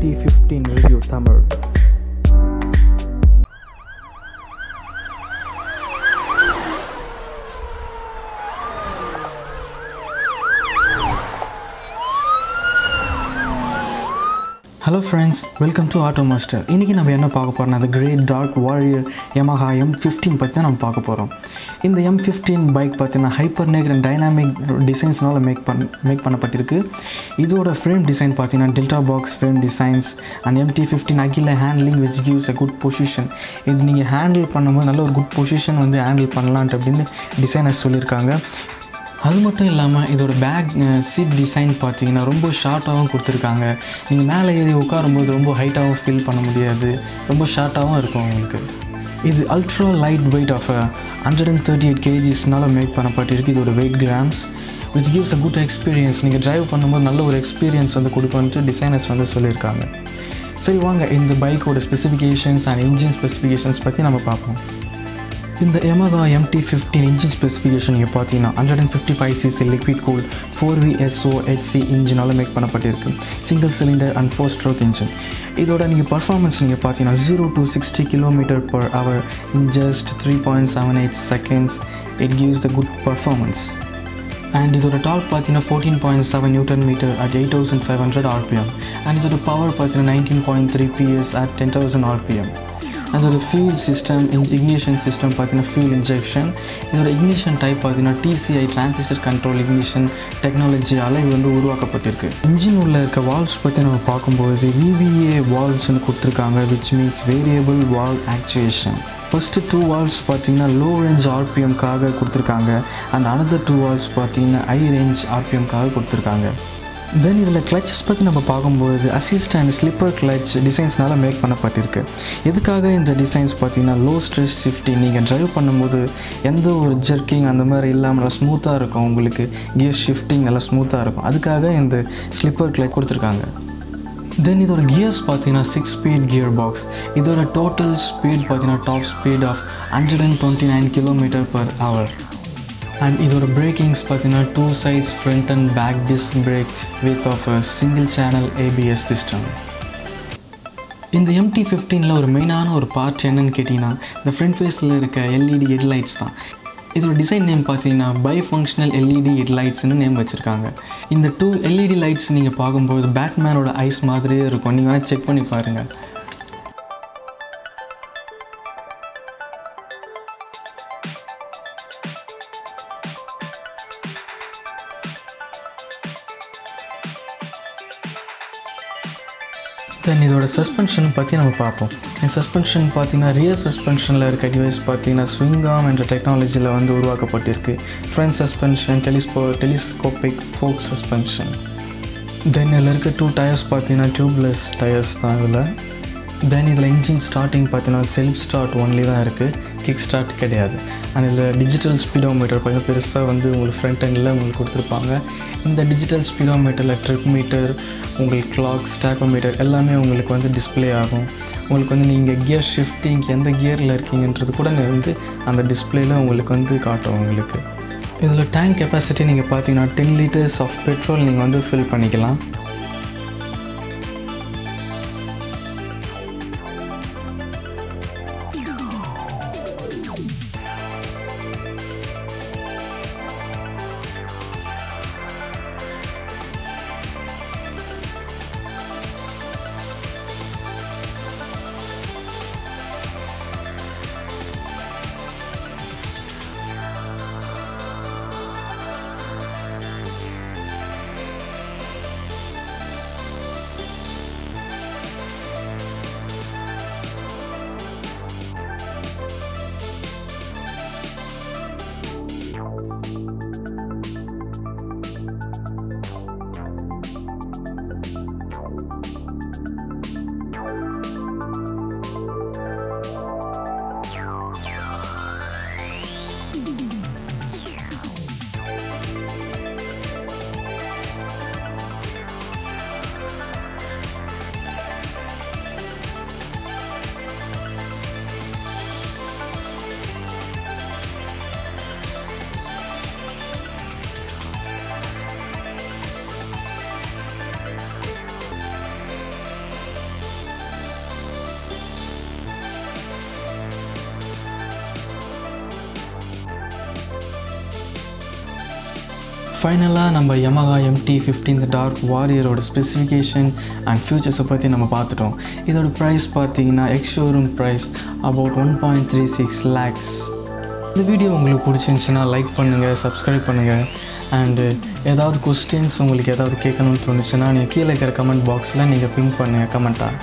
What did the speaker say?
2015 review. Radio hello friends welcome to auto master இன்றைக்கி நம்ம என்ன பார்க்க போகிறோம் அந்த great dark warrior Yamaha M fifteen பற்றி தான் நம்ம பார்க்க போகிறோம் இந்த எம் ஃபிஃப்டீன் பைக் பார்த்தீங்கன்னா ஹைப்பர் நேக் அண்ட் டைனாமிக் டிசைன்ஸ்னால் மேக் பண் மேக் பண்ணப்பட்டிருக்கு. இதோட ஃப்ரேம் டிசைன் பார்த்தீங்கன்னா delta box frame designs and MT fifteen அகில handling which gives a good position இது நீங்கள் ஹேண்டில் பண்ணும்போது நல்ல ஒரு குட் பொசிஷன் வந்து ஹேண்டில் பண்ணலான்ட்டு அப்படின்னு டிசைனர்ஸ் சொல்லியிருக்காங்க. அது மட்டும் இல்லாமல் இதோட பேக் சீட் டிசைன் பார்த்தீங்கன்னா ரொம்ப ஷார்ட்டாகவும் கொடுத்துருக்காங்க. நீங்கள் மேலே ஏறி உட்காரும்போது ரொம்ப ஹைட்டாகவும் ஃபீல் பண்ண முடியாது. ரொம்ப ஷார்ட்டாகவும் இருக்கும் உங்களுக்கு. இது ultra light weight of hundred and thirty eight கேஜிஸ்னால make பண்ணப்பட்டிருக்கு இதோட weight grams which gives a good experience நீங்கள் டிரைவ் பண்ணும்போது நல்ல ஒரு எக்ஸ்பீரியன்ஸ் வந்து கொடுக்கணுன்ட்டு டிசைனர்ஸ் வந்து சொல்லியிருக்காங்க. சரி வாங்க இந்த பைக்கோட ஸ்பெசிஃபிகேஷன்ஸ் அண்ட் இன்ஜின் ஸ்பெசிஃபிகேஷன்ஸ் பற்றி நம்ம பார்ப்போம். இந்த Yamaha MT fifteen engine specification நீங்கள் பார்த்தீங்கன்னா hundred and fifty five CC liquid cool four V S O H C இன்ஜினால் make பண்ணப்பட்டிருக்கு. Single cylinder and four stroke engine இதோட நீங்கள் பர்ஃபார்மன்ஸ் நீங்கள் பார்த்தீங்கன்னா zero to sixty kilometre per hour in just three point seven eight seconds it gives the good performance and இதோட torque பார்த்தீங்கன்னா fourteen point seven newton metre at eight thousand five hundred RPM and இதோட power பார்த்தீங்கன்னா nineteen point three PS at ten thousand RPM அதோட fuel system ignition system பார்த்தீங்கன்னா fuel injection இதோட ignition type பார்த்தீங்கன்னா TCI transistor control ignition டெக்னாலஜியால் இது வந்து உருவாக்கப்பட்டிருக்கு. Engine உள்ள இருக்க வால்வ்ஸ் பற்றி நம்ம பார்க்கும்போது விவிஏ வால்வ்ஸ்னு கொடுத்துருக்காங்க which means variable valve actuation first two valves பார்த்தீங்கன்னா லோ ரேஞ்ச் ஆர்பிஎம்காக கொடுத்துருக்காங்க. அண்ட் அனதர் டூ வால்வ்ஸ் பார்த்தீங்கன்னா ஹை ரேஞ்ச் ஆர்பிஎம்காக கொடுத்துருக்காங்க. தென் இதில் கிளச்சஸ் பற்றி நம்ம பார்க்கும்போது அசிஸ்ட் அண்ட் ஸ்லிப்பர் கிளச் டிசைன்ஸ்னால மேக் பண்ணப்பட்டிருக்கு. எதுக்காக இந்த டிசைன்ஸ் பார்த்தீங்கன்னா லோ ஸ்ட்ரெஸ் ஷிஃப்டிங் நீங்கள் ட்ரைவ் பண்ணும்போது எந்த ஒரு ஜெர்க்கிங் அந்த மாதிரி இல்லாமல் நல்லா ஸ்மூத்தாக இருக்கும் உங்களுக்கு. கியர் ஷிஃப்டிங் நல்லா ஸ்மூத்தாக இருக்கும். அதுக்காக இந்த ஸ்லிப்பர் கிளச் கொடுத்துருக்காங்க. தென் இதோட கியர்ஸ் பார்த்தீங்கன்னா சிக்ஸ் ஸ்பீட் கியர் பாக்ஸ் இதோட டோட்டல் ஸ்பீட் பார்த்தீங்கன்னா top speed of hundred and twenty nine kilometre per hour and இதோட பிரேக்கிங்ஸ் பார்த்தீங்கன்னா two sides front and back disc brake with of a single channel ABS system இந்த MT ஃபிஃப்டீனில் ஒரு மெயினான ஒரு part என்னன்னு கேட்டிங்கன்னா இந்த ஃப்ரண்ட் ஃபேஸில் இருக்க எல்இடி ஹெட்லைட்ஸ் தான். இதோட டிசைன் நேம் பார்த்தீங்கன்னா பை ஃபங்க்ஷனல் எல்இடி ஹெட்லைட்ஸ்னு நேம் வச்சுருக்காங்க. இந்த டூ எல்இடி லைட்ஸ் நீங்கள் பார்க்கும்போது பேட்மேனோட ஐஸ் மாதிரியே இருக்கும். நீங்கள் வேணால் செக் பண்ணி பாருங்கள் தென் இதோட சஸ்பென்ஷன் பற்றி நம்ம பார்ப்போம். இந்த சஸ்பென்ஷன் பார்த்தீங்கன்னா ரியர் சஸ்பென்ஷனில் இருக்க டிவைஸ் பார்த்தீங்கன்னா ஸ்விங்காம் என்ற டெக்னாலஜியில் வந்து உருவாக்கப்பட்டிருக்கு. Front suspension telesco telescopic fork suspension then இதில் இருக்க டூ டயர்ஸ் பார்த்தீங்கன்னா டியூப்லெஸ் டயர்ஸ் தான் இதில். தென் இதில் இன்ஜின் ஸ்டார்டிங் பார்த்தீங்கன்னா செல்ஃப் ஸ்டார்ட் ஒன்லி தான் இருக்குது கிக் ஸ்டார்ட் கிடையாது. அண்ட் இதில் டிஜிட்டல் ஸ்பீடோமீட்டர் கொஞ்சம் பெருசாக வந்து உங்களுக்கு ஃப்ரண்ட் எண்டில் உங்களுக்கு கொடுத்துருப்பாங்க. இந்த டிஜிட்டல் ஸ்பீடோமீட்டரில் ட்ரிப் மீட்டர் உங்களுக்கு கிளாக் ஸ்டாக்கோமீட்டர் எல்லாமே உங்களுக்கு வந்து டிஸ்பிளே ஆகும். உங்களுக்கு வந்து நீங்கள் கியர் ஷிஃப்டிங் எந்த கியரில் இருக்கீங்கன்றது கூட வந்து அந்த டிஸ்பிளேயில் உங்களுக்கு வந்து காட்டும் உங்களுக்கு. இதில் டேங்க் கெப்பாசிட்டி நீங்கள் பார்த்தீங்கன்னா டென் லிட்டர்ஸ் ஆஃப் பெட்ரோல் நீங்கள் வந்து ஃபில் பண்ணிக்கலாம். ஃபைனலாக நம்ம யமகா எம்டி ஃபிஃப்டீன் டார்க் வாரியரோட ஸ்பெசிஃபிகேஷன் அண்ட் ஃபியூச்சர்ஸை பற்றி நம்ம பார்த்துட்டோம். இதோட ப்ரைஸ் பார்த்தீங்கன்னா ex showroom price about one point three six lakhs இந்த வீடியோ உங்களுக்கு பிடிச்சிருந்துச்சுன்னா லைக் பண்ணுங்கள் சப்ஸ்கிரைப் பண்ணுங்கள் அண்டு ஏதாவது கொஸ்டின்ஸ் உங்களுக்கு ஏதாவது கேட்கணும்னு தோணுச்சுன்னா நீங்கள் கீழே இருக்கிற கமெண்ட் பாக்ஸில் நீங்கள் பின் பண்ணுங்கள் கமெண்ட்டாக